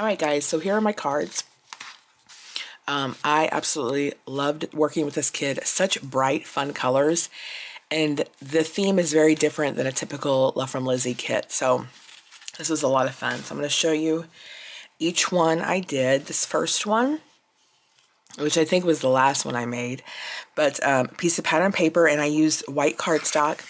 All right, guys, so here are my cards. Um, I absolutely loved working with this kid. Such bright, fun colors. And the theme is very different than a typical Love from Lizi kit. So this was a lot of fun. So I'm going to show you each one I did. This first one, which I think was the last one I made, but um, piece of pattern paper, and I used white cardstock,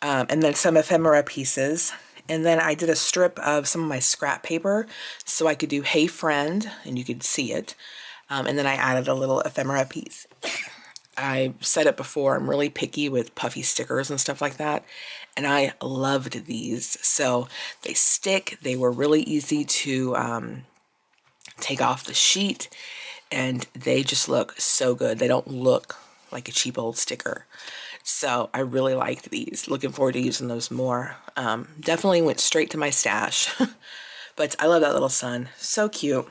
um, and then some ephemera pieces. And then I did a strip of some of my scrap paper so I could do Hey Friend, and you could see it. Um, and then I added a little ephemera piece. I said it before, I'm really picky with puffy stickers and stuff like that. And I loved these. So they stick. They were really easy to um, take off the sheet. And they just look so good. They don't look like a cheap old sticker. So I really liked these. Looking forward to using those more. Um, definitely went straight to my stash. but I love that little sun. So cute.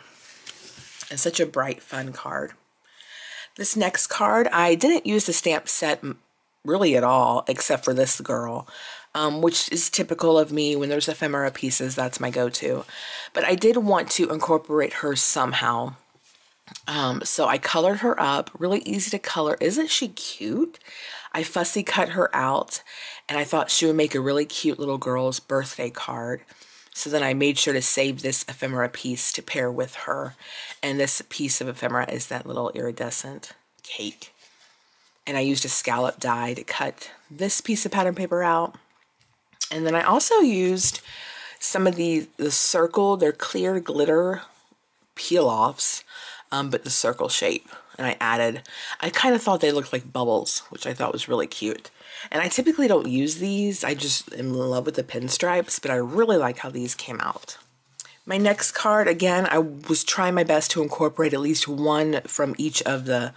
And such a bright, fun card. This next card, I didn't use the stamp set really at all, except for this girl, um, which is typical of me. When there's ephemera pieces, that's my go-to. But I did want to incorporate her somehow. Um, so I colored her up, really easy to color. Isn't she cute? I fussy cut her out, and I thought she would make a really cute little girl's birthday card. So then I made sure to save this ephemera piece to pair with her. And this piece of ephemera is that little iridescent cake. And I used a scallop die to cut this piece of pattern paper out. And then I also used some of the, the circle, they're clear glitter peel-offs, um, but the circle shape. And I added, I kind of thought they looked like bubbles, which I thought was really cute. And I typically don't use these. I just am in love with the pinstripes, but I really like how these came out. My next card, again, I was trying my best to incorporate at least one from each of the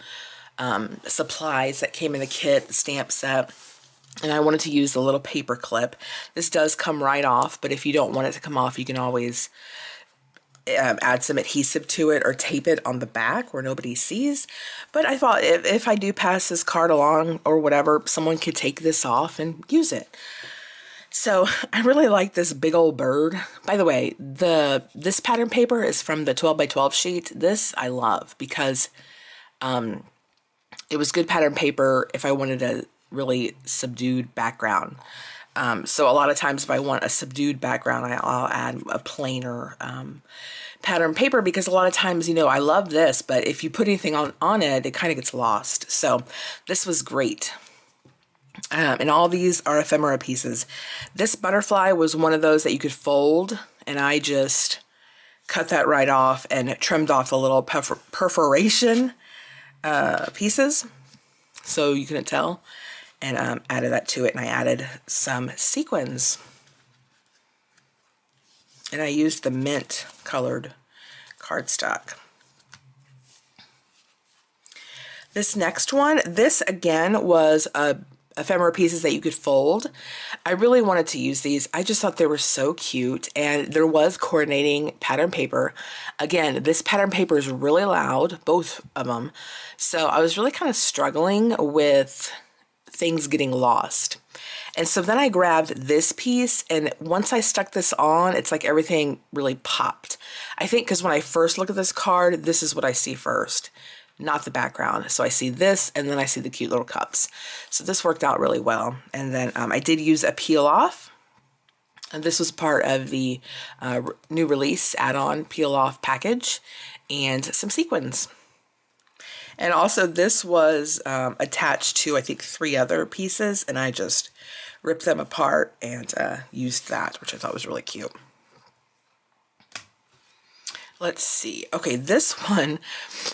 um, supplies that came in the kit, the stamp set. And I wanted to use the little paper clip. This does come right off, but if you don't want it to come off, you can always um, add some adhesive to it or tape it on the back where nobody sees. But I thought if, if I do pass this card along or whatever, someone could take this off and use it. So I really like this big old bird. By the way, the this pattern paper is from the 12 by 12 sheet. This I love because um, it was good pattern paper if I wanted a really subdued background. Um, so a lot of times if I want a subdued background, I'll add a plainer um, pattern paper because a lot of times, you know, I love this, but if you put anything on, on it, it kind of gets lost. So this was great. Um, and all these are ephemera pieces. This butterfly was one of those that you could fold, and I just cut that right off and trimmed off the little perfor perforation uh, pieces so you couldn't tell and um, added that to it and I added some sequins and I used the mint colored cardstock. This next one, this again was a ephemera pieces that you could fold. I really wanted to use these. I just thought they were so cute and there was coordinating pattern paper. Again, this pattern paper is really loud, both of them. So I was really kind of struggling with things getting lost. And so then I grabbed this piece and once I stuck this on, it's like everything really popped. I think because when I first look at this card, this is what I see first not the background. So I see this and then I see the cute little cups. So this worked out really well. And then um, I did use a peel off. And this was part of the uh, new release add-on peel off package and some sequins. And also this was um, attached to I think three other pieces and I just ripped them apart and uh, used that which I thought was really cute. Let's see. Okay, this one,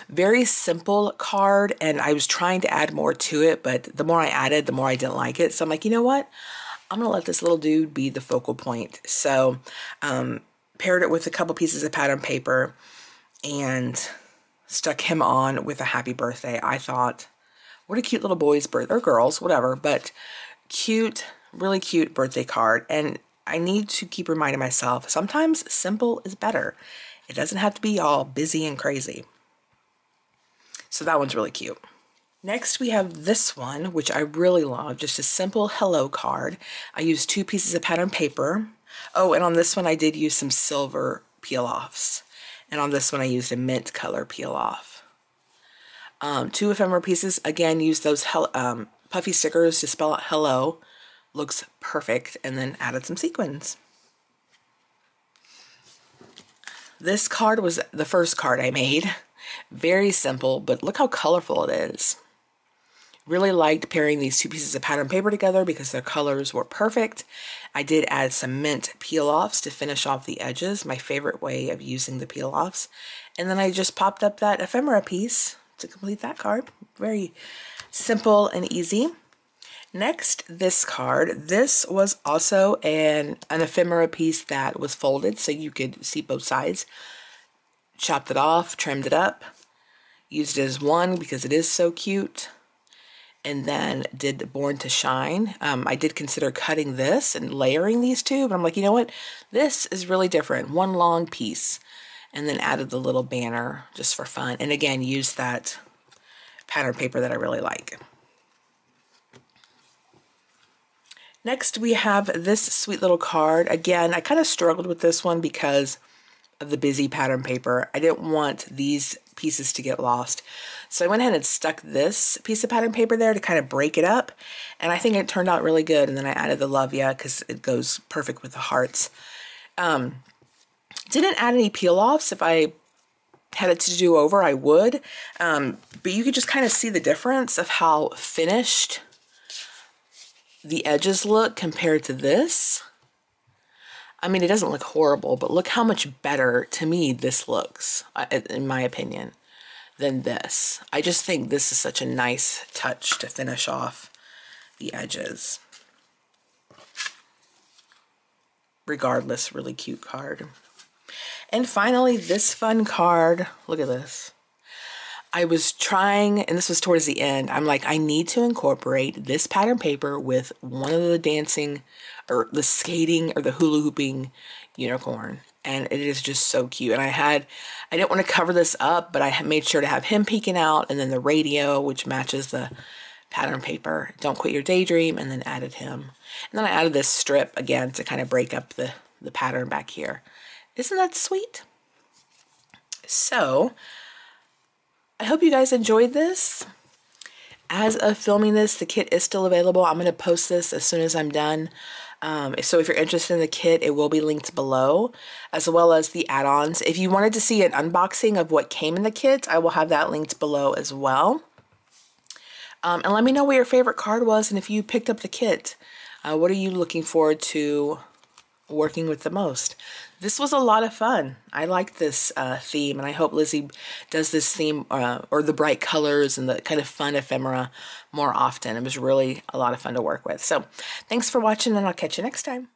very simple card, and I was trying to add more to it, but the more I added, the more I didn't like it. So I'm like, you know what? I'm going to let this little dude be the focal point. So um, paired it with a couple pieces of pattern paper and stuck him on with a happy birthday. I thought, what a cute little boy's birthday, or girls, whatever, but cute, really cute birthday card. And I need to keep reminding myself, sometimes simple is better. It doesn't have to be all busy and crazy. So that one's really cute. Next, we have this one, which I really love, just a simple hello card. I used two pieces of pattern paper. Oh, and on this one, I did use some silver peel-offs. And on this one, I used a mint color peel off. Um, two ephemera pieces, again, use those um, puffy stickers to spell out hello. Looks perfect. And then added some sequins. This card was the first card I made. Very simple, but look how colorful it is. Really liked pairing these two pieces of pattern paper together because their colors were perfect. I did add some mint peel-offs to finish off the edges, my favorite way of using the peel-offs. And then I just popped up that ephemera piece to complete that card. Very simple and easy. Next, this card. This was also an, an ephemera piece that was folded so you could see both sides. Chopped it off, trimmed it up, used it as one because it is so cute and then did Born to Shine. Um, I did consider cutting this and layering these two, but I'm like, you know what? This is really different. One long piece. And then added the little banner just for fun. And again, use that pattern paper that I really like. Next, we have this sweet little card. Again, I kind of struggled with this one because of the busy pattern paper. I didn't want these pieces to get lost. So I went ahead and stuck this piece of pattern paper there to kind of break it up. And I think it turned out really good. And then I added the Love Ya because it goes perfect with the hearts. Um, didn't add any peel offs. If I had it to do over, I would. Um, but you could just kind of see the difference of how finished the edges look compared to this. I mean, it doesn't look horrible, but look how much better to me this looks, in my opinion, than this. I just think this is such a nice touch to finish off the edges. Regardless, really cute card. And finally, this fun card. Look at this. I was trying, and this was towards the end, I'm like, I need to incorporate this pattern paper with one of the dancing or the skating or the hula hooping unicorn. And it is just so cute. And I had, I didn't want to cover this up, but I made sure to have him peeking out and then the radio, which matches the pattern paper. Don't quit your daydream and then added him. And then I added this strip again to kind of break up the, the pattern back here. Isn't that sweet? So, I hope you guys enjoyed this. As of filming this, the kit is still available. I'm going to post this as soon as I'm done. Um, so if you're interested in the kit, it will be linked below, as well as the add-ons. If you wanted to see an unboxing of what came in the kit, I will have that linked below as well. Um, and let me know what your favorite card was and if you picked up the kit. Uh, what are you looking forward to working with the most? this was a lot of fun. I like this uh, theme, and I hope Lizi does this theme uh, or the bright colors and the kind of fun ephemera more often. It was really a lot of fun to work with. So thanks for watching, and I'll catch you next time.